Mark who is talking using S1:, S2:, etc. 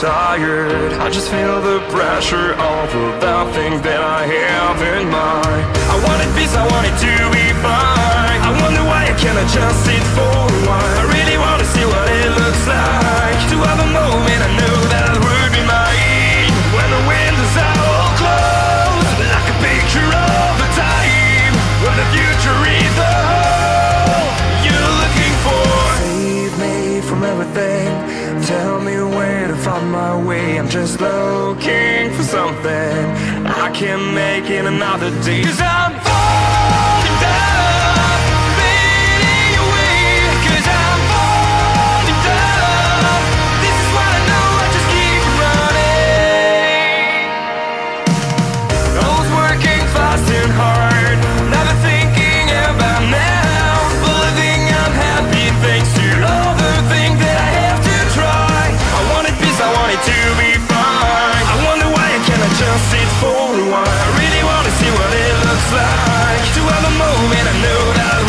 S1: tired. I just feel the pressure of the thing that I have in mind. I wanted peace, I wanted to be fine find my way. I'm just looking for something. I can make in another day. Cause I'm falling for a while. I really wanna see what it looks like. To have a moment I know that